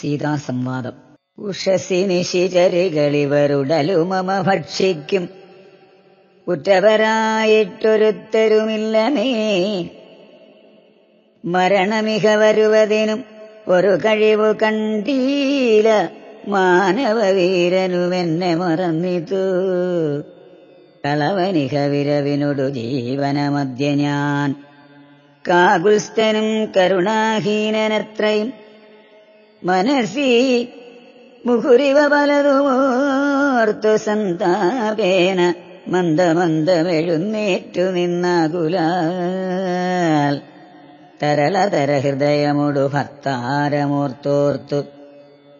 സീതാ സംവാദം നിശിചരികളിവരുടലു ഭക്ഷിക്കും കുറ്റവരായിട്ടൊരുത്തരുമില്ലമേ മരണമിക വരുവതിനും ഒരു കഴിവു കണ്ടീല മാനവവീരനുമെന്നെ മറന്നിതു. കളവനിക വിരവിനൊടു ജീവനമധ്യ ഞാൻ. കാകുൽസ്ഥനും കരുണാഹീനനത്രയും മനസ്സി മുഹുരിവ പലതുമോർത്തു സന്താപേന മന്ദമന്ദമെഴുന്നേറ്റു നിന്നാകുലാൽ. തരളതര ഹൃദയമുടു ഭർത്താരമോർത്തോർത്തു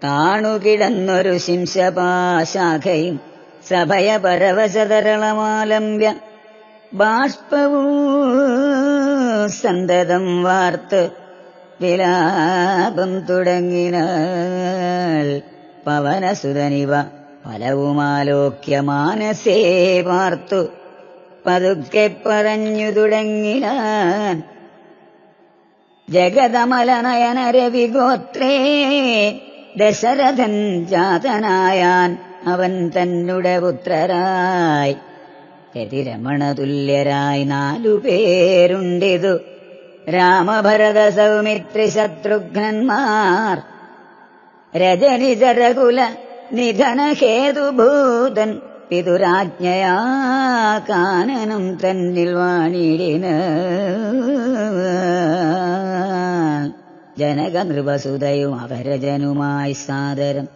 താണുകിടന്നൊരു ശിംശപാശാഖയും സഭയ പരവശതരളമാലംബ്യ ബാഷ്പവും സന്തതം വാർത്ത് വിലാപം തുടങ്ങിനാൽ പവനസുതനിവ ഫലവുമാലോക്യ മാനസേ പാർത്തു. പതുക്കെ പറഞ്ഞു തുടങ്ങിനാൻ ജഗതമലനയന രവിഗോത്രേ ദശരഥൻ ജാതനായാൻ അവൻ തന്നുടെ പുത്രരായി. രതിരമണതുല്യരായി നാലുപേരുണ്ടിതു രാമഭരത സൗമിത്രി ശത്രുഘ്നന്മാർ രജനിചരകുല നിധനഹേതുഭൂതൻ പിതുരാജ്ഞയാ കാനനം തന്നിൽ വാണിടിന. ജനക നൃപസുതയും അപരജനുമായി സാദരം.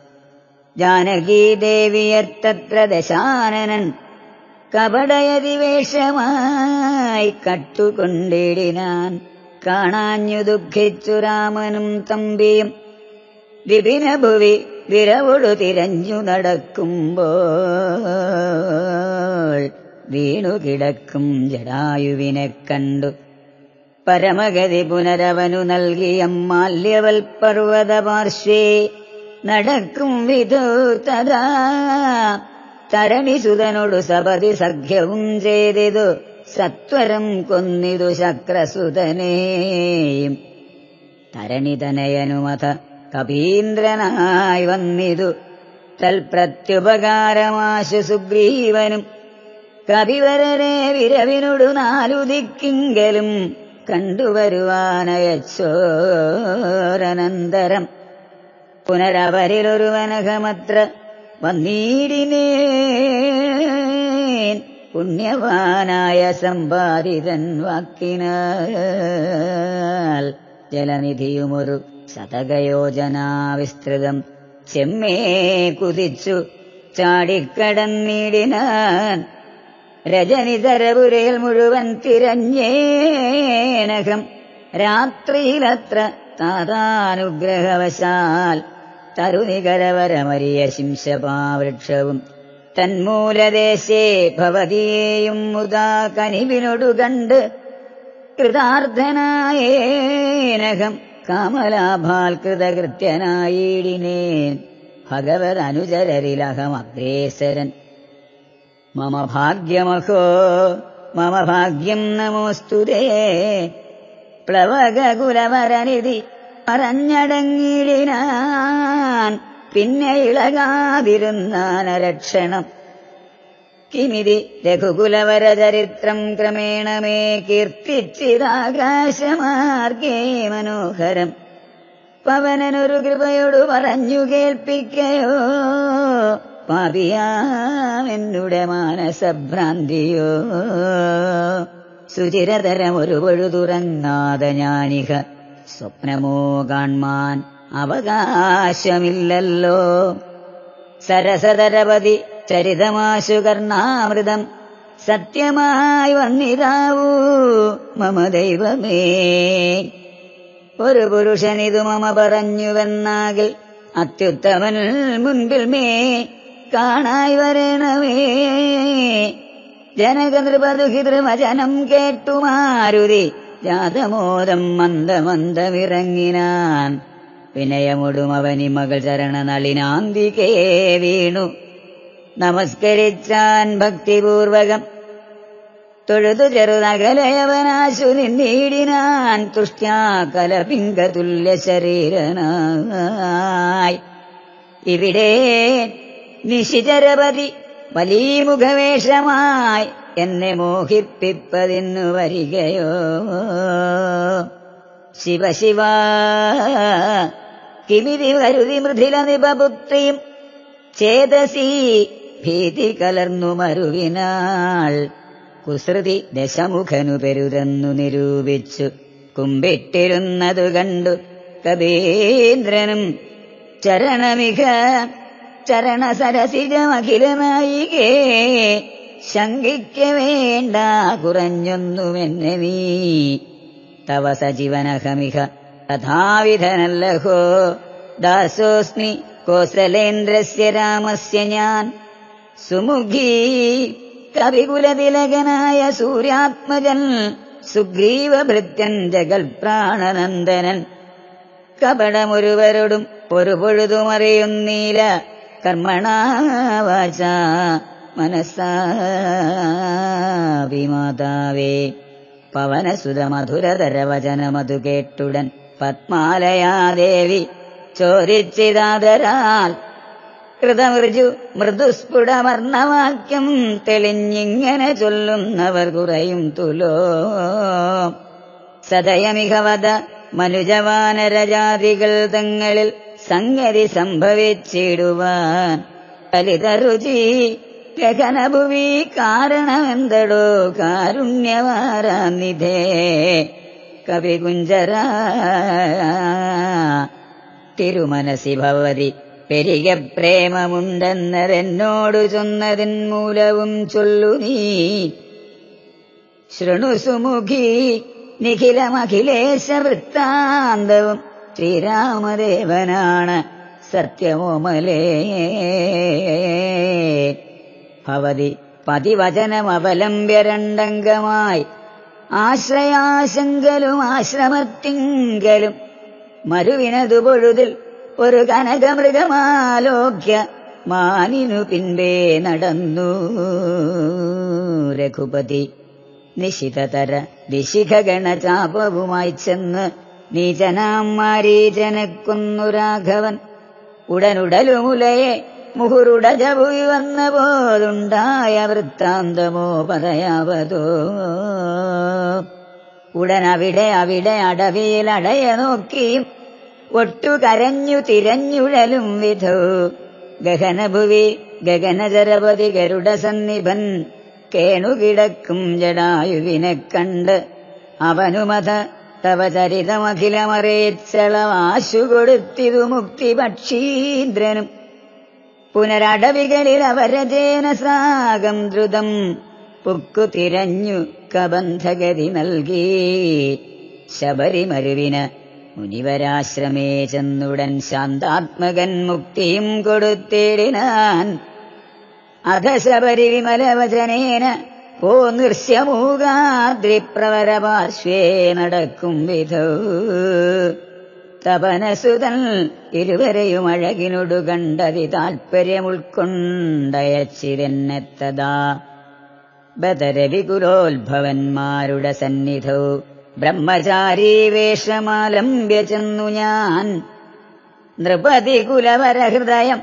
ജാനകീദേവിയത്തത്ര ദശാനനൻ കപടയതിവേഷമായി കട്ടുകൊണ്ടിടിനാൻ. കാണാഞ്ഞു ദുഃഖിച്ചു രാമനും തമ്പിയും. വിപിനഭുവി വിരവൊടു തിരഞ്ഞു നടക്കുമ്പോൾ വീണുകിടക്കും ജടായുവിനെ കണ്ടു. പരമഗതി പുനരവനു നൽകിയ മാല്യവൽ പർവത പാർശ്വേ നടക്കും വിതു തഥാ. തരണിസുതനോടു സപതി സഖ്യവും ചെയ്തിതു. സത്വരം കൊന്നിതു ശക്രസുതനേയും തരണിതനയനുമത കപീന്ദ്രനായി വന്നിതു. തൽപ്രത്യുപകാരമാശു സുഗ്രീവനും കവിവരരെ വിരവിനൊടു നാലു ദിക്കിങ്കലും കണ്ടുവരുവാനയച്ചോരനന്തരം. പുനരവരിലൊരുവനകമത്ര വന്നീടിനേൻ. പുണ്യവാനായ സമ്പാദിതൻ വാക്കിനാൽ ജലനിധിയുമൊരു ശതകയോജനാവിസ്തൃതം ചെമ്മേ കുതിച്ചു ചാടിക്കടന്നിടിനാൻ രജനിതരപുരയിൽ മുഴുവൻ തിരഞ്ഞേനകം രാത്രിയിലത്ര താതാനുഗ്രഹവശാൽ തരുനികരവരമരിയ ശിംശപാവൃക്ഷവും തന്മൂലദേശേ ഭവതിയേയും മുതാ കനിവിനൊടു കണ്ട് കൃതാർത്ഥനായേനകം കാമലാഭാൽ കൃതകൃത്യനായിടിനേൻ ഭഗവത് അനുചരരിലഹം അഗ്രേസരൻ മമ ഭാഗ്യമഹോ മമ ഭാഗ്യം നമോസ്തുതേ പ്ലവകുലവരനിധി പറഞ്ഞടങ്ങിടിനാൻ പിന്നെ ഇളകാതിരുന്നാനരക്ഷണം കിമിതി രഘുകുലവരചരിത്രം ക്രമേണ മേ കീർത്തിച്ചിതാകാശമാർഗേ മനോഹരം. പവനനൊരു കൃപയോടു പറഞ്ഞു കേൾപ്പിക്കയോ? പാപിയാമെന്നുടെ മാനസഭ്രാന്തിയോ? സുചിരതരം ഒരു പഴുതുറങ്ങാതെ ഞാനിക സ്വപ്നമോ കാൺമാൻ അവകാശമില്ലല്ലോ. സരസതരപതി ചരിതമാശു കർണാമൃതം സത്യമായി വന്നിതാവൂ മമ ദൈവമേ. ഒരു പുരുഷനിതു മമ പറഞ്ഞുവെന്നാകിൽ അത്യുത്തമൻ മുൻപിൽ മേ കാണായി വരണമേ. ജനകനൃപദുഹിതൃമജനം കേട്ടു മാരുതി ജാതമോദം മന്ദമന്ദമിറങ്ങിനാൻ. വിനയമൊടും അവനി മകൾ ചരണനളിനാന്തികേ വീണു. നമസ്കരിച്ചാൻ ഭക്തിപൂർവകം. തൊഴുതു ചെറുതകലയവനാശു നിന്നീടിനാൻ തുഷ്ട്യാ കലപിംഗ തുല്യ ശരീരനായി. ഇവിടെ നിശിചരപതി വലീ മുഖവേഷമായി എന്നെ മോഹിപ്പിപ്പതിന്നു വരികയോ. ശിവശിവ കിമിതി കരുതി മൃഥില നിപപുത്രിയും ചേതസി ഭീതി കലർന്നു മരുവിനാൾ കുസൃതി ദശമുഖനു പെരുതെന്നു നിരൂപിച്ചു. കുമ്പിട്ടിരുന്നതു കണ്ടു കബീന്ദ്രനും ചരണമിക ചരണസരസിജമഖിലനായികേ ശങ്കിക്ക വേണ്ട കുറഞ്ഞൊന്നുമെന്നെ നീ. തവ സജീവനഹമിഹ തഥാവിധനല്ലഹോ ദാസോസ്മി കോസലേന്ദ്രസ്യ രാമസ്യ ഞാൻ. സുമുഖീ കവികുലതിലകനായ സൂര്യാത്മജൻ സുഗ്രീവഭൃത്യൻ ജഗൽപ്രാണനന്ദനൻ. കപടമൊരുവരോടും ഒരു പൊഴുതുമറിയുന്നീല കർമ്മണാവാച മനസ്സാവിമാതാവേ പവനസുത മധുരതര വചനമതു കേട്ടുടൻ പത്മാലയാദേവി ചോരിച്ചിതാതരാൽ കൃതമൃജു മൃദുസ്ഫുടമർണവാക്യം തെളിഞ്ഞിങ്ങനെ ചൊല്ലുന്നവർ കുറയും തുലോ. സദയമികവത മനുജവാനരജാതികൾ തങ്ങളിൽ സംഗതി സംഭവിച്ചിടുവാൻ കലിതരുചി ഗഗനഭുവി കാരണമെന്തടോ കാരുണ്യവാരാനിധേ. കവികുഞ്ചര. തിരുമനസി ഭവതി പെരിക പ്രേമമുണ്ടെന്നതെന്നോടു ചൊന്നതിൻ മൂലവും ചൊല്ലു നീ. ശൃണുസുമുഖി നിഖിലമഖിലേശ വൃത്താന്തവും ശ്രീരാമദേവനാണ് സത്യമോമലേ ഭവതി പതിവചനമവലംബ്യ രണ്ടംഗമായി ആശ്രയാശങ്കലും ആശ്രമത്തിങ്കലും. മരുവിനതു പൊഴുതിൽ ഒരു കനകമൃഗമാലോക്യ മാനിനു പിൻപേ നടന്നു. രഘുപതി നിശിതതര ദിശിഖഗണചാപവുമായി ചെന്ന് നീചനാം മാരീചനെ രാഘവൻ. ഉടനുടലുമുലയെ മുഹുരുടജഭുവി വന്ന പോലുണ്ടായ വൃത്താന്തമോ പറയാവതോ. ഉടനവിടെ അവിടെ അടവിയിൽ അടയ നോക്കി ഒട്ടു കരഞ്ഞു തിരഞ്ഞുഴലും വിധോ. ഗഗനഭുവി ഗഗനജരപതി ഗരുഡ സന്നിഭൻ കേണുകിടക്കും ജടായുവിനെ കണ്ട് അവനുമത തവ ചരിതമഖിലമറിയിച്ചളവാശു കൊടുത്തിതു മുക്തി പക്ഷീന്ദ്രനും സാഗം ദ്രുതം. പുക്കു തിരഞ്ഞു കബന്ധഗതി നൽകി. ശബരിമരുവിന് മുനിവരാശ്രമേ ചെന്നുടൻ ശാന്താത്മകൻ മുക്തിയും കൊടുത്തിടിനാൻ. അധ ശബരി വിമലവചനേന ഓ നൃശ്യമൂകാദ്രിപ്രവരപാർശ്വേ നടക്കും വിധോ. തപനസുതൻ ഇരുവരെയും അഴകിനൊടു കണ്ടതി താൽപ്പര്യം ഉൾക്കൊണ്ടയച്ചിരെന്നെത്തതാ ബദരവികുലോത്ഭവന്മാരുടെ സന്നിധോ ബ്രഹ്മചാരീ വേഷമാലംബ്യ ചെന്നു ഞാൻ. നൃപതി കുലവരഹൃദയം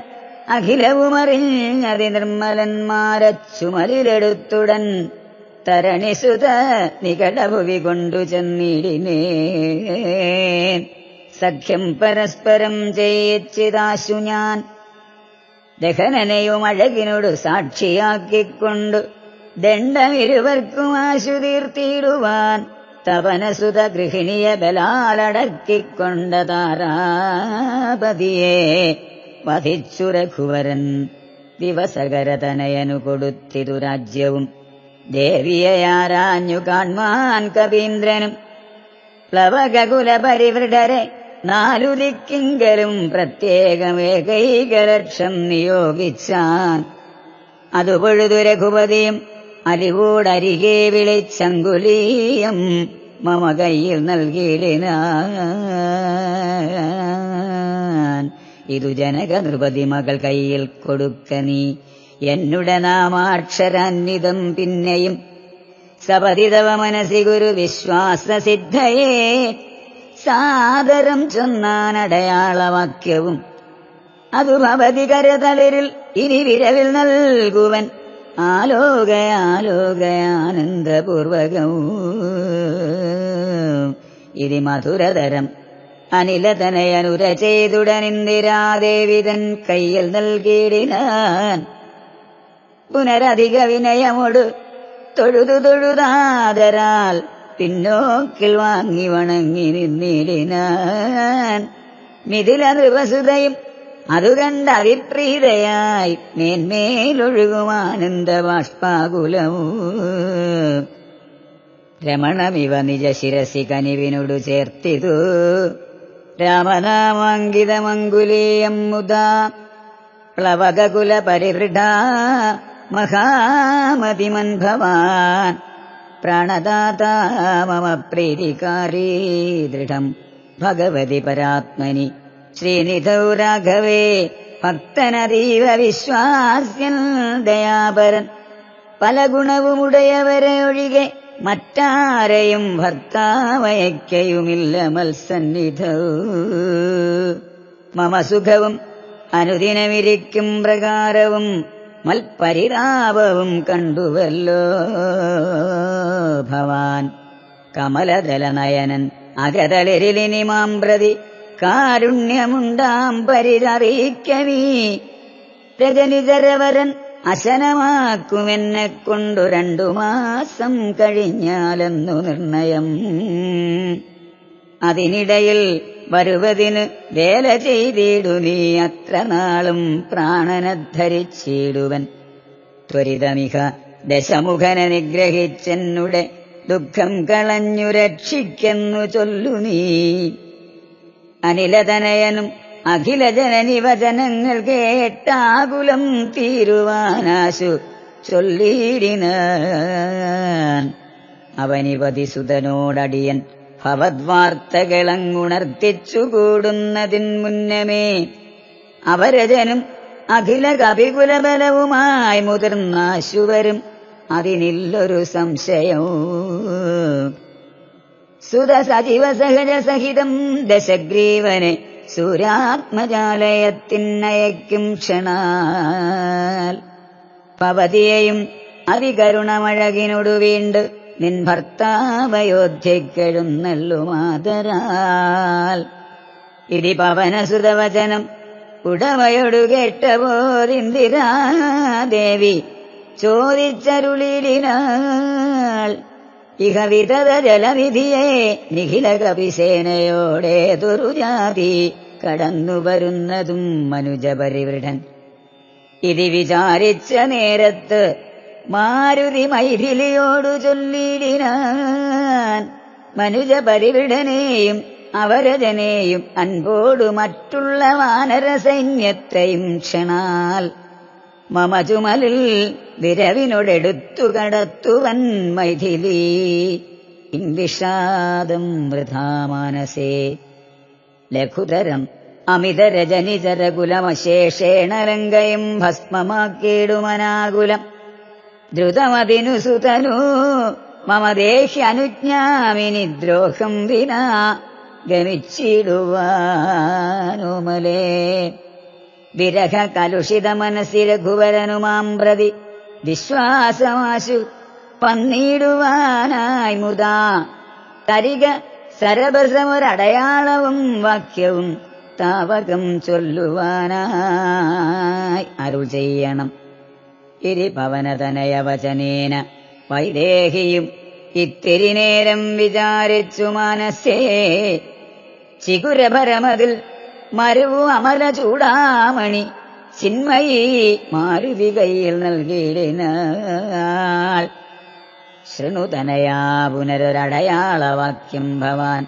അഖിലവുമറിഞ്ഞതി നിർമ്മലന്മാരച്ചുമലിലെടുത്തുടൻ തരണിസുത നികടഭുവി കൊണ്ടു ചെന്നിടിനേ. സഖ്യം പരസ്പരം ചെയ്യിച്ചിതാശു ഞാൻ. ദഹനനെയും അഴകിനോട് സാക്ഷിയാക്കിക്കൊണ്ട് ദണ്ഡമിരുവർക്കും ആശു തീർത്തിയിടുവാൻ തപനസുത ഗൃഹിണിയ ബലാലടക്കിക്കൊണ്ട താരാപതിയെ വധിച്ചു രഘുവരൻ ദിവസകരതനയനു കൊടുത്തിതു രാജ്യവും. ദേവിയയാരാഞ്ഞു കാൺമാൻ കവീന്ദ്രനും. പ്ലവകുല പരിവൃഢരെ നാലു ദിക്കിങ്കലും പ്രത്യേകമേകൈകലക്ഷം നിയോഗിച്ചാൻ. അതുപൊഴുതു രഘുപതിയും അരികൂടരികെ വിളിച്ചങ്കുലീയം മമ കയ്യിൽ നൽകിയിടാൻ ഇതു ജനക നൃപതി മകൾ കയ്യിൽ കൊടുക്ക നീ. എന്നുടെ നാമാക്ഷരാന്വിതം പിന്നെയും സപതിതവ മനസി ഗുരു വിശ്വാസസിദ്ധയേ സാദരം ചൊന്നാനടയാളവാക്യവും അതു ഭവതി കരതലരിൽ ഇനി വിരവിൽ നൽകുവൻ ആലോകയാലോകയാനന്ദപൂർവകവും ഇതി മധുരതരം അനിലതനയനുര ചെയ്തുടനിന്ദിരാദേവിതൻ കയ്യിൽ നൽകിയിടിനാൻ. പുനരധിക വിനയമൊടു തൊഴുതു തൊഴുതാതരാൽ പിന്നോക്കിൽ വാങ്ങി വണങ്ങി നിന്നിടിനാൻ മിഥില നൃപസുതയും അതു കണ്ട അവിപ്രീതയായി മേന്മേലൊഴുകുമാനന്ദ ബാഷ്പാകുലവും രമണമിവ നിജ ശിരസി കനിവിനോടു ചേർത്തിതു. രാമനാമാങ്കിതമങ്കുലീയം മുതാ. പ്ലവകുല പരിവൃഢ മഹാമതിമൻ ഭവാൻ പ്രാണദാതാ മമ പ്രീതികാരീ ദൃഢം. ഭഗവതി പരാത്മനി. ശ്രീനിധൗ രാഘവേ. ഭക്തനതീവ വിശ്വാസ്യൻ ദയാപരൻ. പല ഗുണവുമുടയവരെ ഒഴികെ മറ്റാരെയും ഭർത്താവയക്കയുമില്ല മത്സന്നിധൗ. മമ സുഖവും അനുദിനമിരിക്കും പ്രകാരവും മൽപരിതാപവും കണ്ടുവല്ലോ. ഭവാൻ കമലദലനയനൻ അകതളിരിലിനി മാം പ്രതി കാരുണ്യമുണ്ടാം പരിതറിയിക്കവീ. രജനിതരവരൻ അശനമാക്കുമെന്നെ കൊണ്ടു രണ്ടു മാസം കഴിഞ്ഞാലെന്നു നിർണയം. അതിനിടയിൽ വരുവതിന് വേല ചെയ്തിടു നീ അത്ര നാളും പ്രാണനദ്ധരിച്ചിടുവൻ. ത്വരിതമിഹ ദശമുഖനെ നിഗ്രഹിച്ചെന്നുടെ ദുഃഖം കളഞ്ഞു രക്ഷിക്കെന്നു ചൊല്ലു നീ. അനിലതനയനും അഖിലജനനി വചനങ്ങൾ കേട്ടാകുലം തീരുവാനാശു ചൊല്ലിയിടിന അവനിപതി സുതനോടടിയൻ ഭവദ്വാർത്തകളങ്ങുണർത്തിച്ചുകൂടുന്നതിൻ മുന്നമേ അവരജനും അഖില കപികുലബലവുമായി മുതിർന്നാശുവരും അതിനില്ലൊരു സംശയവും. സുത സജീവ സഹജ സഹിതം ദശഗ്രീവനെ സൂരാത്മജാലയത്തിനയക്കും ക്ഷണാൽ. പവതിയെയും അതികരുണമഴകിനൊടു വീണ്ട് നിൻ ഭർത്താവയോധ്യക്കെഴുന്നള്ളു മാതരാൽ ഇതി പവനസുതവചനം ഉടവയൊടു കേട്ടപോതിന്ദിരാദേവി ചോദിച്ചരുളിലിനാൾ. ഇഹ വിതത ജലവിധിയെ നിഖില കപിസേനയോടെ ദുരുജാതി കടന്നു വരുന്നതും മനുജപരിവൃഢൻ. ഇതി വിചാരിച്ച നേരത്ത് മാരുതി മൈഥിലിയോടു ചൊല്ലിടിനാൻ മനുജപരിവൃഢനെയും അവരജനെയും അൻപോടു മറ്റുള്ള വാനര സൈന്യത്തെയും ക്ഷണാൽ മമ ചുമലിൽ വിരവിനോടെടുത്തു കടത്തുവൻ മൈഥിലി. ഇംവിഷാദം വൃഥാമാനസേ ലഘുതരം അമിതരജനിചരകുലമശേഷേണ ലങ്കയും ഭസ്മമാക്കിയിടുമനാകുലം ദ്രുതമതിനു സുതനു മമ ദേഹ്യനുജ്ഞാമിനി ദ്രോഹം വിനാ ഗമിച്ചിടുവാനുമലേ. വിരഹ കലുഷിത മനസ്സി രഘുവരനുമാം പ്രതി വിശ്വാസമാശു പന്നിടുവാനായി മുതാ. തരിക സരബസമൊരടയാളവും വാക്യവും താവകം ചൊല്ലുവാനായി അരുൾ ചെയ്യണം. ഇരി പവനതനയവചനേന വൈദേഹിയും ഇത്തിരി നേരം വിചാരിച്ചു മനസ്സേ ചികുരപരമതിൽ മരുവു അമല ചൂടാമണി ചിന്മയി മാരുതി കയ്യിൽ നൽകിയിടിനാൽ ശൃണുതനയാ പുനരൊരടയാളവാക്യം ഭവാൻ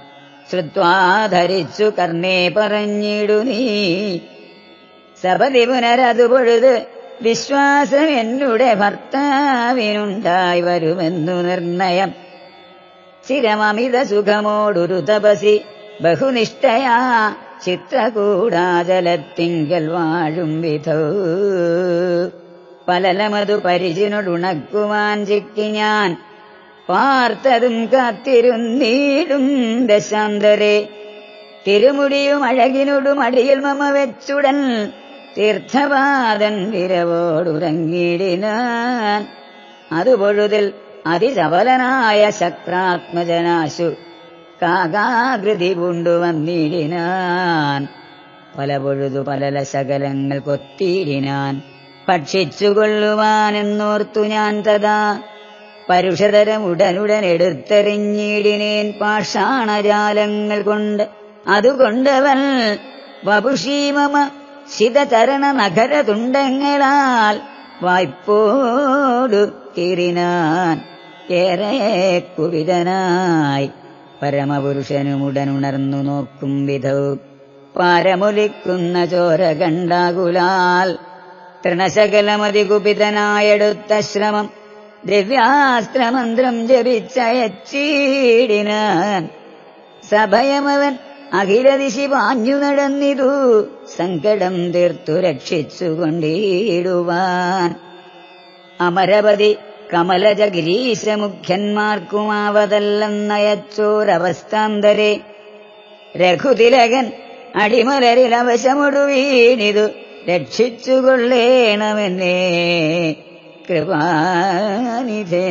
ശ്രുത്വാ ധരിച്ചു കർണേ പറഞ്ഞിടു നീ സപതി പുനരതു പൊഴുത് വിശ്വാസം എന്നുടെ ഭർത്താവിനുണ്ടായി വരുമെന്നു നിർണയം. ചിരമമിത സുഖമോടൊരു തപസി ബഹുനിഷ്ഠയാ ചിത്രകൂടാചലത്തിങ്കൽ വാഴും വിധ. പലലമതു പരിചിനൊടുണക്കുവാൻ ചിക്കി ഞാൻ പാർത്തതും കാത്തിരുന്നീടും ദശാന്തരെ. തിരുമുടിയും അഴകിനൊടുമടിയിൽ മമ വെച്ചുടൻ തീർത്ഥപാദൻ വിരവോടുറങ്ങിടിനാൻ അതുപൊഴുതിൽ അതിരവലനായ ശക്രാത്മജനാശു കാകാകൃതി കൊണ്ടുവന്നിടിനാൻ പല പൊഴുതു പലല ശകലങ്ങൾ കൊത്തിയിടിനാൻ. ഭക്ഷിച്ചുകൊള്ളുവാനെന്നോർത്തു ഞാൻ തഥാ. പരുഷതരം ഉടനുടൻ എടുത്തെറിഞ്ഞിടിനേൻ പാഷാണജാലങ്ങൾ കൊണ്ട് അതുകൊണ്ടവൻ വപുഷീമമ ശിതചരണ നഗര തുണ്ടങ്ങളാൽ വായ്പോടു കീറിനാൻ ഏറെ കുവിതനായി പരമപുരുഷനുമുടനുണർന്നു നോക്കും വിധവും പാരമൊലിക്കുന്ന ചോര കണ്ടാകുലാൽ തൃണശകലമതികുപിതനായെടുത്ത ശ്രമം ദ്രവ്യാസ്ത്രമന്ത്രം ജപിച്ചയച്ചീടിനാൻ സഭയമവൻ അഖിലദിശി പാഞ്ഞു നടന്നിതു. സങ്കടം തീർത്തു രക്ഷിച്ചുകൊണ്ടിടുവാൻ. അമരപതി കമലജ ഗിരീശമുഖ്യന്മാർക്കുമാവതല്ലെന്നയച്ചോരവസ്ഥാന്തരെ രഘുതിലകൻ അടിമലരിൽ അവശമൊടുവീണിതു രക്ഷിച്ചുകൊള്ളേണമെന്നേ കൃപാനിധേ.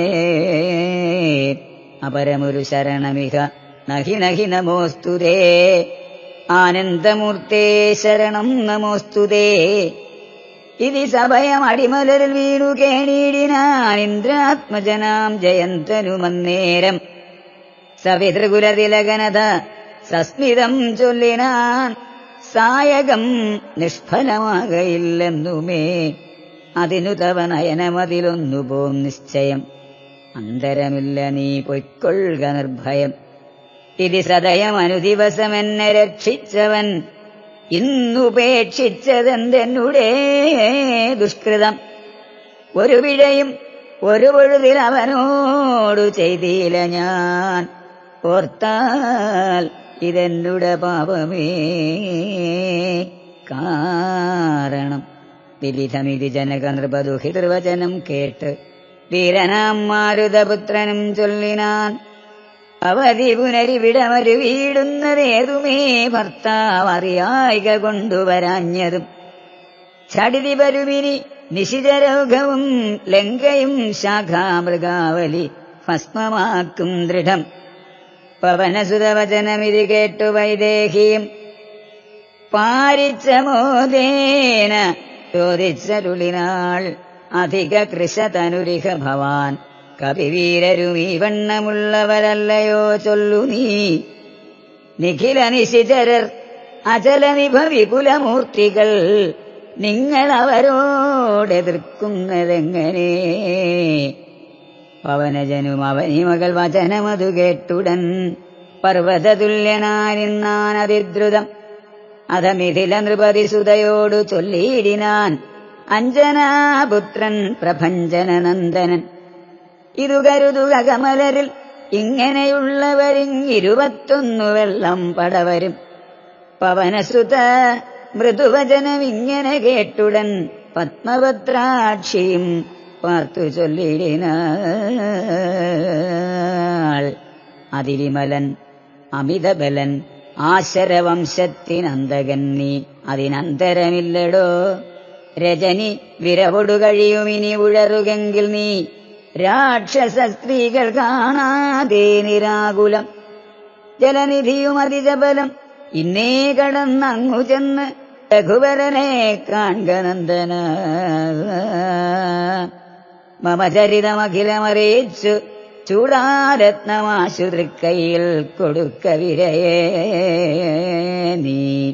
അപരമൊരു ശരണമിഹ നഹി നഹി നമോസ്തുതേ ആനന്ദമൂർത്തേ ശരണം നമോസ്തുതേ ഇതി സഭയം അടിമലരിൽ വീണു കേണീടിനാൻ ഇന്ദ്രാത്മജനാം ജയന്തനുമന്നേരം. സവിതൃകുലതിലകനത സസ്മിതം ചൊല്ലിനാൻ സായകം നിഷ്ഫലമാകയില്ലെന്നുമേ. അതിനു തവ നയനമതിലൊന്നു പോം നിശ്ചയം. അന്തരമില്ല നീ പൊയ്ക്കൊള്ളുക നിർഭയം. ഇതി സദയം അനുദിവസമെന്നെ രക്ഷിച്ചവൻ. ഇന്നുപേക്ഷിച്ചതെന്തെന്നുടേ ദുഷ്കൃതം. ഒരു പിഴയും ഒരു പൊഴുതിൽ അവനോടു ചെയ്തില്ല ഞാൻ. ഓർത്താൽ ഇതെന്നുടെ പാപമേ? കാരണം വിവിധമിതി ജനക നൃപദുഹിതൃവചനം കേട്ട് വീരനാം മാരുതപുത്രനും ചൊല്ലിനാൻ. അവധി പുനരിവിടമൊരു വീടുന്നതേതുമേ ഭർത്താവ് അറിയായിക കൊണ്ടുവരാഞ്ഞതും ചടിതി പരുവിനി നിശിതരോഗവും ലങ്കയും ശാഖാമൃഗാവലി ഭസ്മമാക്കും ദൃഢം. പവനസുതവചനമിതി കേട്ടു വൈദേഹിയും. പാരിച്ച മോദേന ചോദിച്ചരുളിനാൾ അധിക കൃഷതനുരിഹ ഭവാൻ. കപിവീരരും വണ്ണമുള്ളവരല്ലയോ ചൊല്ലു നീ. നിഖില നിശിചരർ അചല നിഭ വിപുലമൂർത്തികൾ നിങ്ങൾ അവരോടെതിർക്കുന്നതെങ്ങനെ പവനജനും അവനിമകൾ വചനമതു കേട്ടുടൻ പർവതതുല്യനാനിന്നാൻ അതിദ്രുതം അധമിഥില നൃപതിസുതയോടു ചൊല്ലിയിടിനാൻ അഞ്ജനാപുത്രൻ പ്രഭഞ്ജനനന്ദനൻ. ഇതു കരുതുക കമലരിൽ ഇങ്ങനെയുള്ളവരിങ്ങിരുപത്തൊന്നു വെള്ളം പടവരും. പവനസുത മൃദുവചനം ഇങ്ങനെ കേട്ടുടൻ പത്മപത്രാക്ഷിയും പാർത്തു ചൊല്ലിടിനാൾ. അതിരിമലൻ അമിതബലൻ ആശരവംശത്തിനന്തകൻ നീ അതിനന്തരമില്ലടോ. രജനി വിരവൊടു കഴിയുമിനി ഉഴറുകെങ്കിൽ നീ രാക്ഷസ സ്ത്രീകൾ കാണാതെ നിരാകുലം. ജലനിധിയും അതിജബലം ഇന്നേ കടന്നങ്ങു ചെന്ന് രഘുവരനെ കാൺകനന്ദന മമ ചരിതമഖിലമറിയിച്ചു ചൂടാരത്നമാശു തൃക്കയിൽ കൊടുക്ക വിരയേ നീ.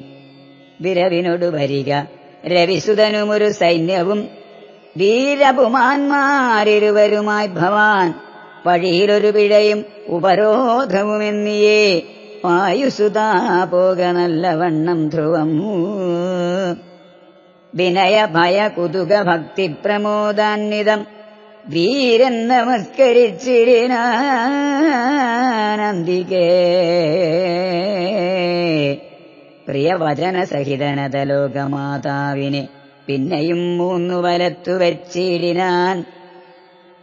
വിരവിനോട് വരിക രവിസുതനുമൊരു സൈന്യവും വീരപുമാന്മാരിരുവരുമായി ഭവാൻ വഴിയിലൊരു പിഴയും ഉപരോധവുമെന്നിയേ. വായുസുതാ പോക നല്ലവണ്ണം ധ്രുവം. വിനയ ഭയ കുതുക ഭക്തി പ്രമോദാന്വിതം വീരൻ നമസ്കരിച്ചിടിനാനന്ദികേ. പ്രിയവചന സഹിതനത ലോകമാതാവിനെ പിന്നെയും മൂന്നു വലത്തു വച്ചിടിനാൻ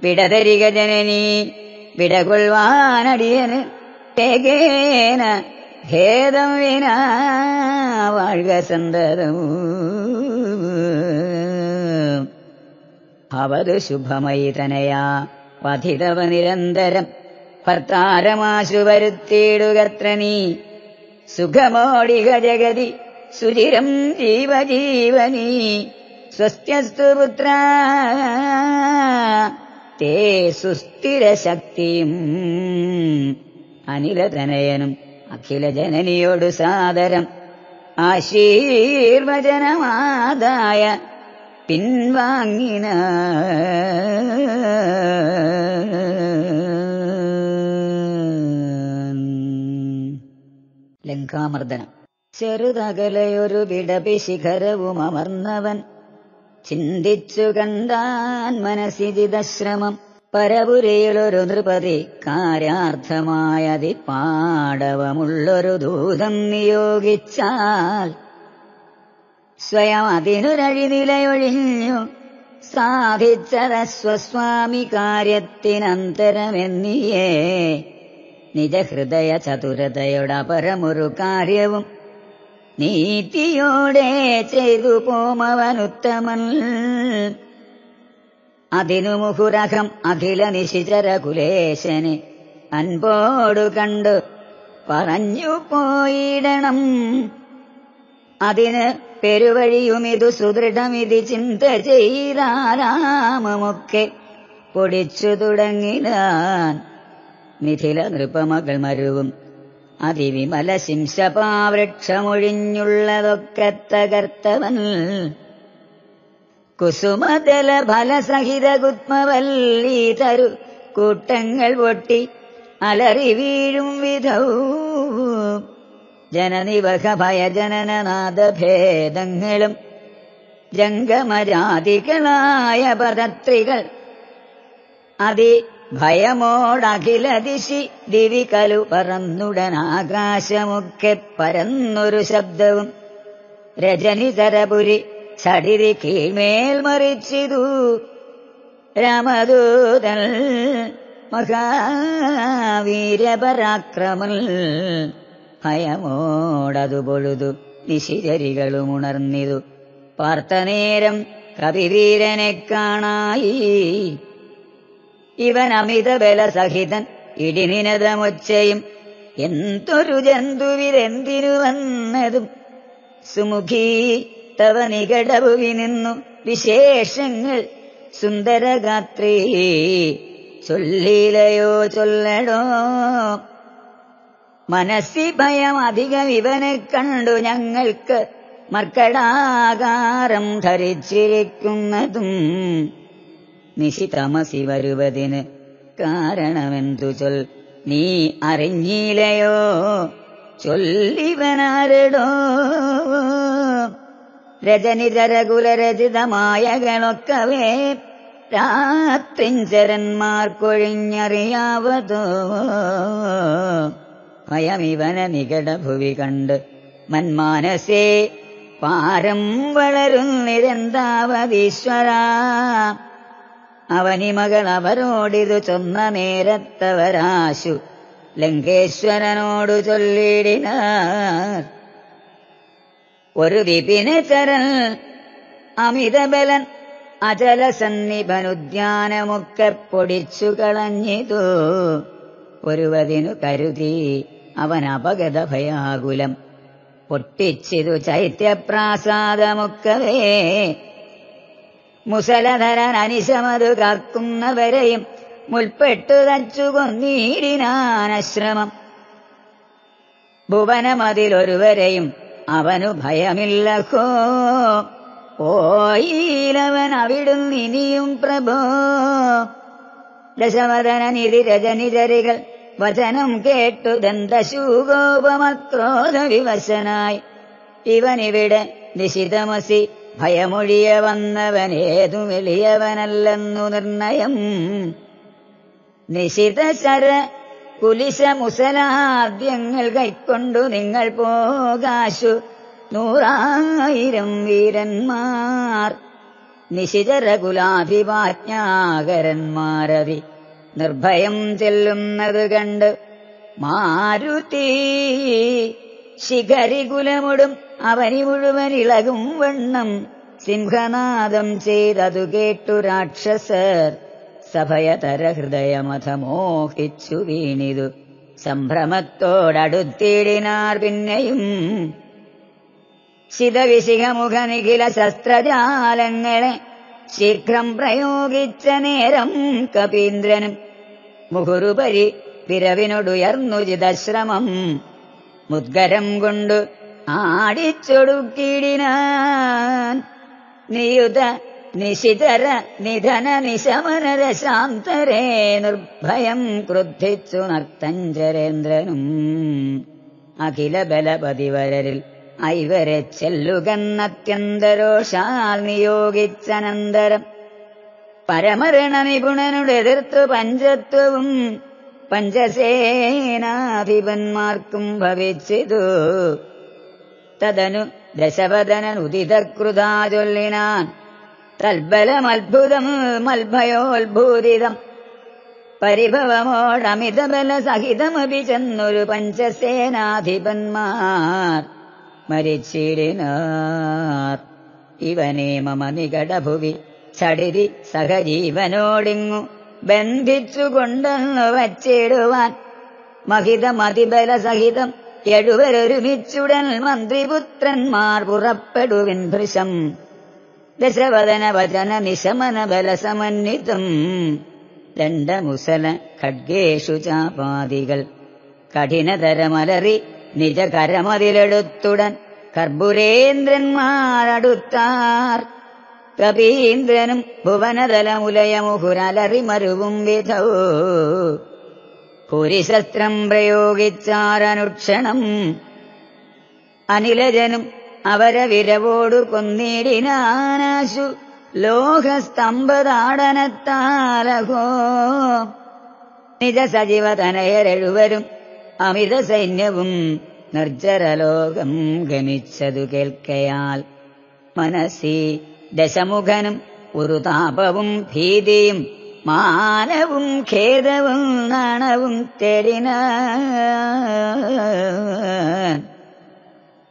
വിടതരിക ജനനി വിടകൊള്ളുവാനടിയന് തേകേന ഭേദം വിനാ ഭവതു ശുഭമയി തനയാ പതിതവ നിരന്തരം ഭർത്താരമാശു വരുത്തിയിടുകത്ര നീ സുഖമോടിക ജഗതി സുചിരം ജീവജീവനീ. സ്വസ്ഥസ്തു പുത്ര. തേ സുസ്ഥിരശക്തിയും അനിലതനയനും അഖില ജനനിയോടു സാദരം. ആശീർവചനമാതായ പിൻവാങ്ങിന. ലങ്കാമർദ്ദനം. ചെറുതകലയൊരു വിടപി ശിഖരവും അമർന്നവൻ. ചിന്തിച്ചു കണ്ടാൻ മനസ്സിജിതശ്രമം പരപുരയിലൊരു നൃപതി കാര്യാർത്ഥമായതി പാടവമുള്ളൊരു ദൂതം നിയോഗിച്ചാൽ സ്വയം അതിനൊരഴി നിലയൊഴിഞ്ഞു സാധിച്ചതസ്വസ്വാമി കാര്യത്തിനന്തരമെന്നിയേ. നിജഹൃദയ ചതുരതയുടെ അപരമൊരു കാര്യവും നീതിയോടെ ചെയ്തു പോമവനുത്തമൻ അതിനു മുഹുരഹം അഖില നിശിചര കുലേശന് അൻപോടു കണ്ടു പറഞ്ഞു പോയിടണം. അതിന് പെരുവഴിയുമിതു സുദൃഢമിതി ചിന്ത ചെയ്താരാമമൊക്കെ പൊടിച്ചു തുടങ്ങിനാൻ. മിഥില നൃപമകൾ മരുവും അതിവിമല ശിംശപാവൃക്ഷമൊഴിഞ്ഞുള്ളതൊക്കെ തകർത്തവൻ കുസുമതല ഫലസഹിത കുത്മവല്ലി തരു കൂട്ടങ്ങൾ പൊട്ടി അലറി വീഴും വിധവും ജനനിവഹ ഭയജനനനാദഭേദങ്ങളും ജംഗമരാതികളായ പദത്രികൾ അതി ഭയമോടഖില ദിവി കലു പറന്നുടൻ ആകാശമൊക്കെ പരന്നൊരു ശബ്ദവും രജനിതരപുരി ചടിരി കീഴ്മേൽ മറിച്ചിതു. രാമദൂതൽ മഹാവീരപരാക്രമൽ ഭയമോടതു പൊഴുതു നിശിചരികളും ഉണർന്നിതു. പാർത്തനേരം കവിവീരനെ കാണായി. ഇവൻ അമിത ബലസഹിതൻ ഇടിനിനതമൊച്ചയും എന്തൊരു ജന്തുവിരെന്തിനു വന്നതും സുമുഖി തവ നികടവുവി നിന്നു വിശേഷങ്ങൾ സുന്ദരഗാത്രീ ചൊല്ലിലയോ ചൊല്ലടോ. മനസ്സി ഭയം അധികം ഇവനെ കണ്ടു ഞങ്ങൾക്ക് മർക്കടാകാരം ധരിച്ചിരിക്കുന്നതും നിശിതമസി വരുവതിന് കാരണമെന്തു ചൊൽ? നീ അറിഞ്ഞില്ലയോ ചൊല്ലിവനാരടോ? രജനിതരകുലരചിതമായകളൊക്കവേ രാത്രിഞ്ചരന്മാർക്കൊഴിഞ്ഞറിയാവതോ? ഭയമിവന നികടഭുവി കണ്ട് മന്മാനസേ പാരം വളരുന്നിതെന്താവതീശ്വര? അവനിമകൾ അവരോടിതു ചൊന്ന നേരത്തവരാശു. ലങ്കേശ്വരനോടു ചൊല്ലിടിനാർ ഒരു വിപിനെ ചരൽ അമിതബലൻ അചലസന്നിപനുദ്യാനമൊക്കെ പൊടിച്ചു കളഞ്ഞിതു. ഒരുവതിനു കരുതി അവൻ അപഗത ഭയാകുലം പൊട്ടിച്ചിതു ചൈത്യപ്രാസാദമൊക്കവേ. മുസലധരൻ അനിശമതു കാക്കുന്നവരെയും മുൽപ്പെട്ടു തച്ചുകൊന്നീരിനാനശ്രമം. ഭുവനമതിലൊരുവരെയും അവനു ഭയമില്ലഹോ. ഓയിലവൻ അവിടുന്നിനിയും പ്രഭോ. ദശവദനനിധി രജനിചരികൾ വചനം കേട്ടു ദന്തശൂകോപമക്രോധ വിവശനായി ഇവനിവിടെ നിശിതമസി ഭയമൊഴിയ വന്നവനേതു വലിയവനല്ലെന്നു നിർണയം നിശിതശര കുലിശ മുസലാദ്യങ്ങൾ കൈക്കൊണ്ടു നിങ്ങൾ പോകാശു. നൂറായിരം വീരന്മാർ. നിശിചര കുലാഭിപാജ്ഞാകരന്മാരതി നിർഭയം ചെല്ലുന്നത് കണ്ട് മാരുതി ശിഖരികുലമുടും. അവനി മുഴുവൻ ഇളകും വണ്ണം. സിംഹനാദം ചെയ്തതു കേട്ടു രാക്ഷസർ. സഭയതര ഹൃദയമഥമോഹിച്ചു വീണിതു. സംഭ്രമത്തോടടുത്തിടിനാർ പിന്നെയും. ശിതവിശിഖമുഖ നിഖില ശസ്ത്രജാലങ്ങളെ ശീഘ്രം പ്രയോഗിച്ച നേരം കപീന്ദ്രനും മുഹുറുപരി പിരവിനൊടുയർന്നുചിതശ്രമം മുദ്ഗരം കൊണ്ടു ആടിച്ചൊടുക്കിടിനാൻ. നിയുത നിശിതര നിധന നിശമനര ശാന്തരേ നിർഭയം ക്രുദ്ധിച്ചു നർത്തഞ്ചരേന്ദ്രനും. അഖില ബലപതിവരരിൽ ഐവരെ ചെല്ലുകന്നത്യന്തരോഷാൽ നിയോഗിച്ചനന്തരം. പരമരണ നിപുണനുടെ എതിർത്തു പഞ്ചത്വവും പഞ്ചസേനാധിപന്മാർക്കും ഭവിച്ചിതു. തദനു ദശവദനൻ ഉദിതകൃതാ ചൊല്ലിനാൻ. തൽബലമത്ഭുതം മൽഭയോത്ഭൂതിതം. പരിഭവമോടമിതബല സഹിതമപി ചെന്നൊരു പഞ്ചസേനാധിപന്മാർ. മരിച്ചിടിനാർ. ഇവനെ മമ നികടഭുവി ചടിതി സഹജീവനോടിങ്ങു ബന്ധിച്ചുകൊണ്ടെന്നു വച്ചിടുവാൻ. മഹിതമതിബല സഹിതം എഴുവരൊരുമിച്ചുടൻ മന്ത്രിപുത്രന്മാർ പുറപ്പെടുവിൻ ഭൃശം. ദശവദന വചന നിശമന ബലസമന്വിതം മുസല ഖഡ്ഗേഷു ചാപാദികൾ. കഠിനതരമലറി നിജകരമതിലെടുത്തുടൻ കർപ്പുരേന്ദ്രന്മാരടുത്താർ. കപീന്ദ്രനും ഭുവനതലമുലയമുഹുരലറി മരുവും വിധൗ. കുരിശസ്ത്രം പ്രയോഗിച്ചാരനുക്ഷണം. അനിലജനും അവരവിരവോടു കൊന്നിടിനാനാശു. ലോകസ്തംഭതാടനത്താലഹോ നിജ സജീവതനയരെഴുവരും അമിത സൈന്യവും നിർജരലോകം ഗമിച്ചതു കേൾക്കയാൽ മനസ്സി ദശമുഖനും ഒരു താപവും ഭീതിയും മാനവും ഖേദവും നാണവും തെരിന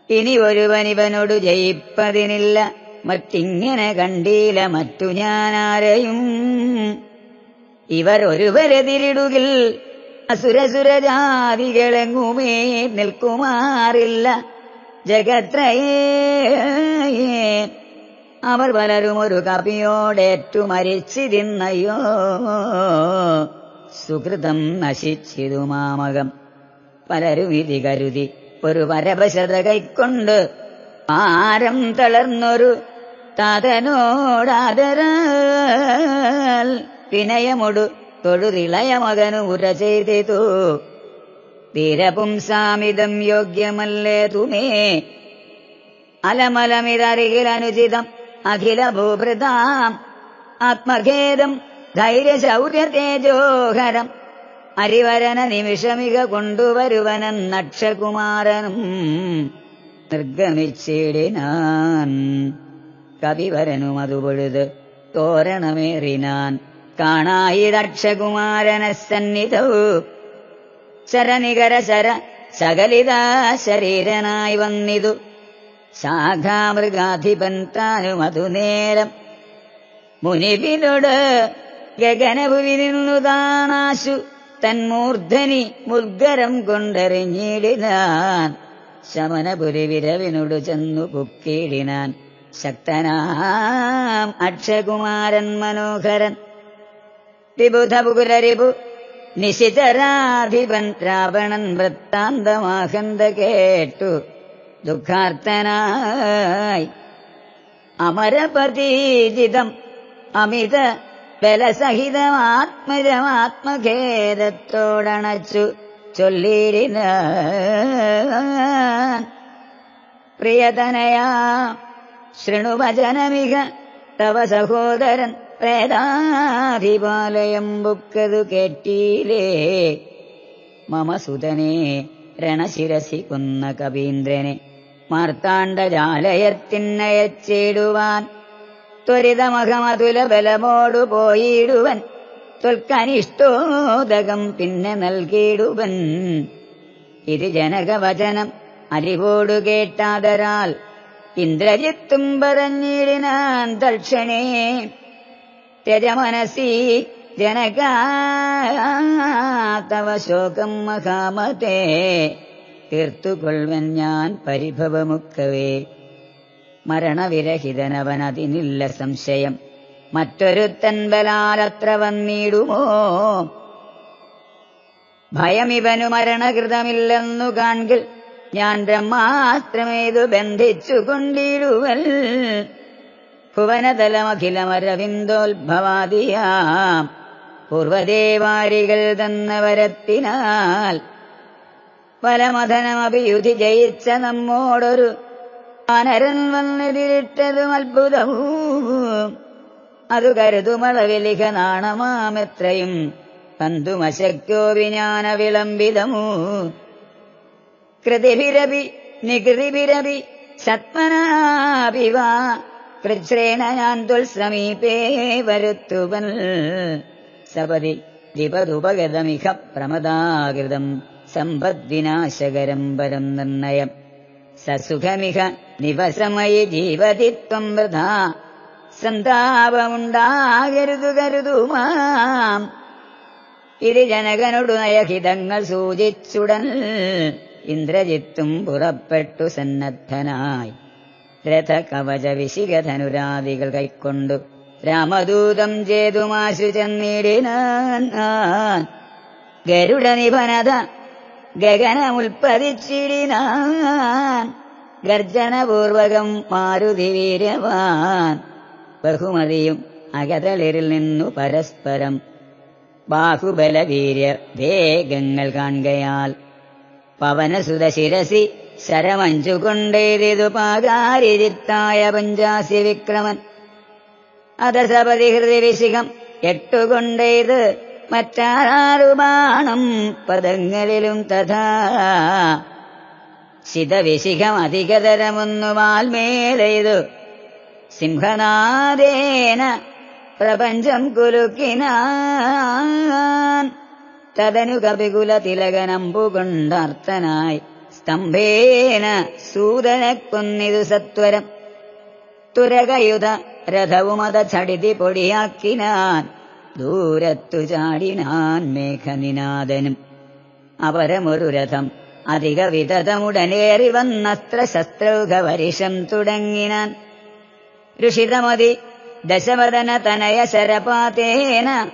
ഇനി ഒരുവനിവനോട് ജയിപ്പതിനില്ല. മറ്റിങ്ങനെ കണ്ടീല മറ്റു ഞാനാരെയും. ഇവർ ഒരുവരെതിരിടുകിൽ അസുരസുരജാതികളെങ്ങുമേ നിൽക്കുമാറില്ല. ജഗത്രയേ അവർ പലരും ഒരു കപിയോടേറ്റു മരിച്ചിരുന്നയ്യോ സുഹൃതം നശിച്ചിതു മാമകം. പലരും വിധി കരുതി. ഒരു പരപശത കൈക്കൊണ്ട് ആരം തളർന്നൊരു തതനോടാതര വിനയമൊടു തൊഴുതിളയ മകനു ഉര ചെയ്തു തീരപുംസാമിതം യോഗ്യമല്ലേ തുമേ? അലമലമിതറികിലനുചിതം അഖില ഭൂഭൃതാം ആത്മഖേദം ധൈര്യശൗര്യതേജോഹരം അരിവരന നിമിഷമിക കൊണ്ടുവരുവനൻ നക്ഷകുമാരനും നിർഗമിച്ചിടിനാൻ. കവിവരനും അതുപൊഴുത് തോരണമേറിനാൻ. കാണായി ദക്ഷകുമാരന സന്നിധ. ശരനികര ശര സകലിതാ ശരീരനായി വന്നിതു. ശാഖാമൃഗാധിപൻ താനു മധുനേരം നേരം മുനിവിനോട് ഗഗനഭുവി നിന്നു താണാശു തന്മൂർധനി മുർഗരം കൊണ്ടെറിഞ്ഞിടിനാൻ. ശമനപുരി വിരവിനോട് ചെന്നു കുക്കിയിടിനാൻ ശക്തനാം അക്ഷകുമാരൻ മനോഹരൻ. വിബുധപുകുലരിപു നിശിതരാധിപൻ രാവണൻ വൃത്താന്തമാഹന്ത കേട്ടു ദുഃഖാർത്തനായി അമരപതീജിതം അമിത ബലസഹിതമാത്മജമാത്മഖേദത്തോടണച്ചു ചൊല്ലിരുന്ന. പ്രിയതനയാ ശൃണുഭജനമിക തവ സഹോദരൻ പ്രേതാധിപാലയം ബുക്കതു കേട്ടീലേ. മമ സുതനെ രണശിരസി കൊന്ന കവീന്ദ്രനെ മാർത്താണ്ഡജാലയത്തിനയച്ചിടുവാൻ ത്വരിതമഹമതുല ബലമോടു പോയിടുവൻ തൊൽക്കനിഷ്ടോദകം പിന്നെ നൽകിയിടുവൻ. ഇത് ജനകവചനം അറിവോടു കേട്ടാതരാൽ ഇന്ദ്രജിത്തും പറഞ്ഞിടിനാൻ ദക്ഷണേ രജമനസി ജനകാ തവ ശോകം മഹാമതേ. തീർത്തുകൊള്ളുവൻ ഞാൻ പരിഭവമുക്കവേ. മരണവിരഹിതനവനതിനില്ല സംശയം. മറ്റൊരുത്തൻ ബലാലത്ര വന്നിടുമോ? ഭയമിവനു മരണകൃതമില്ലെന്നു കാൺകിൽ ഞാൻ ബ്രഹ്മാസ്ത്രമേതു ബന്ധിച്ചു കൊണ്ടിടുവൽ ഭുവനതലമഖിലമരവിന്ദോത്ഭവാദിയാം പൂർവദേവാരികൾ തന്നവരത്തിനാൽ വലമഥനമഭിയുധി ജയിച്ച നമ്മോടൊരു വാനരൻ വന്നെതിരിട്ടതും അത്ഭുതവും അതു കരുതുമളവിലിഖ നാണമാമെത്രയും പന്തുമശക്യോ വിജ്ഞാന വിളംബിതമു. കൃതിഭിരപി നികൃതിഭിരപി സത്മനാഭിവ കൃച്ഛ്രേണ ഞാൻ തുൽസമീപേ വരുത്തുവൻ സപതി ദിപതുപഗതമിഹ പ്രമദാകൃതം സമ്പദ്വിനാശകരം പരം നിർണയം. സസുഖമിഹ നിവസമയി ജീവതിത്വം വൃഥാ. സന്താപമുണ്ടാകരുതു കരുതുമാം ഇത് ജനകനോടു നയഹിതങ്ങൾ സൂചിച്ചുടൻ ഇന്ദ്രജിത്തും പുറപ്പെട്ടു സന്നദ്ധനായി. രഥകവച വിശികധനുരാദികൾ കൈക്കൊണ്ടു. രാമദൂതം ചേതുമാശു ചെന്നിടിനാൻ ഗരുഡ നിപനത ഗഗനമുൽപ്പതിച്ചിടിനാൻ ഗർജനപൂർവകം മാരുതി വീര്യവാൻ ബഹുമതിയും അകതളിരിൽ നിന്നു പരസ്പരം ബാഹുബലവീര്യ വേഗങ്ങൾ കാണുകയാൽ പവനസുത ശിരസി ശരമഞ്ചുകൊണ്ടേതിതു പാകാരിജിത്തായ പഞ്ചാസി വിക്രമൻ അധസപതി ഹൃദയവിശിഖം എട്ടുകൊണ്ടേത് മറ്റാറു ബാണം പദങ്ങളിലും തഥാ. ശിതവിശിഖം അധികതരമൊന്നു വാൽമേലെയ്തു. സിംഹനാദേന പ്രപഞ്ചം കുലുക്കിനാൻ. തദനു കപികുല തിലകനമ്പുകൊണ്ടർത്തനായി സ്തംഭേന സൂതനെ കൊന്നിതു സത്വരം. തുരകയുധ രഥവുമത ചടിതി പൊടിയാക്കിനാൻ. ദൂരത്തു ചാടിനാൻ മേഘനിനാഥനും. അപരമൊരു രഥം അധിക വിതതമുടനേറി വന്നസ്ത്രശസ്ത്രൗഘപരിഷം തുടങ്ങിനാൻ. ഋഷിതമതി ദശവദന തനയ ശരപാതേന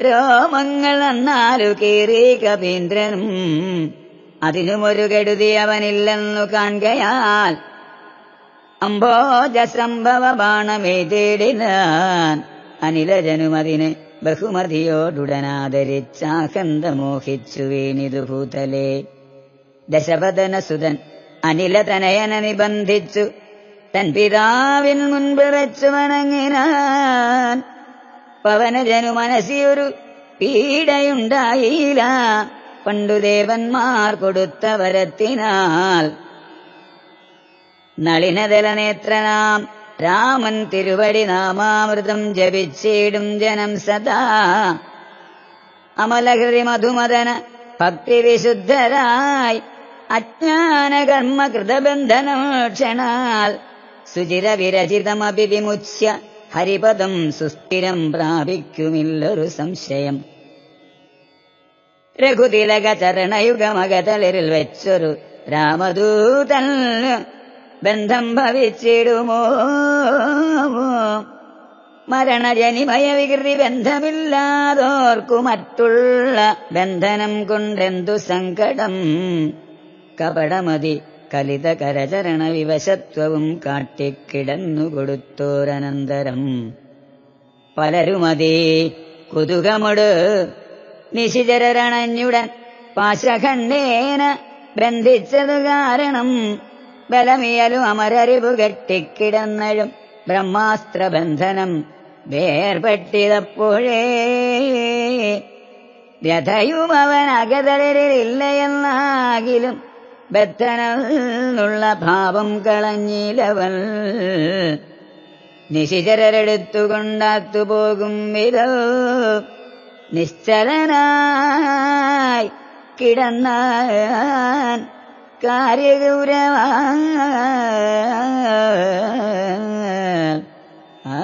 രോമങ്ങൾ നന്നാലു കീറി കപീന്ദ്രനും. അതിനുമൊരു കെടുതി അവനില്ലെന്നു കാണുകയാൽ അംബോജസംഭവ ബാണമെയ്തിടിനാൻ അനിലജനുമതിന് ബഹുമതിയോടുടനാദരിച്ചാഹന്തമോഹിച്ചു മോഹിച്ചു ദശപതനസുതൻ അനിലതനയന നിബന്ധിച്ചു തൻ പിതാവിൻ മുൻപ് വെച്ചു വണങ്ങിനാൻ പവനജനു മനസ്സിയൊരു പീഡയുണ്ടായില്ല പണ്ടു ദേവന്മാർ കൊടുത്ത വരത്തിനാൽ. നളിനദലനേത്രനാം രാമൻ തിരുവടി നാമാമൃതം ജപിച്ചിടും ജനം സദാ. അമലഹൃതി മധുമദന ഭക്തിവിശുദ്ധരായി അജ്ഞാനകർമ്മ കൃതബന്ധനം ക്ഷണാൽ. സുചിര വിരചിതമപി വിമുച്യ ഹരിപദം സുസ്ഥിരം പ്രാപിക്കുമില്ലൊരു സംശയം. രഘുതിലക ചരണയുഗമകതളിരിൽ വെച്ചൊരു രാമദൂതൻ ബന്ധം ഭവിച്ചിടുമോ? മരണജനിമയ വികൃതി ബന്ധമില്ലാതോർക്കു മറ്റുള്ള ബന്ധനം കൊണ്ടെന്തു സങ്കടം? കപടമതി കലിത കരചരണ വിവശത്വവും കാട്ടിക്കിടന്നു കൊടുത്തോരനന്തരം പലരുമതി കുതുകമുട് നിശിചരണഞ്ഞുടൻ പാശഖണ്ഡേന ബന്ധിച്ചതു കാരണം ബലമിയലും അമരറിവു കെട്ടിക്കിടന്നഴും ബ്രഹ്മാസ്ത്രബന്ധനം വേർപെട്ടിതപ്പോഴേ. വ്യഥയും അവൻ അകതലരില്ലയെന്നാകിലും ബദ്ധനുള്ള ഭാവം കളഞ്ഞിലവൻ നിശിചരരെടുത്തുകൊണ്ടാത്തുപോകും വിധോ നിശ്ചലനായി കിടന്നാൻ കാര്യഗൗരവ ആ.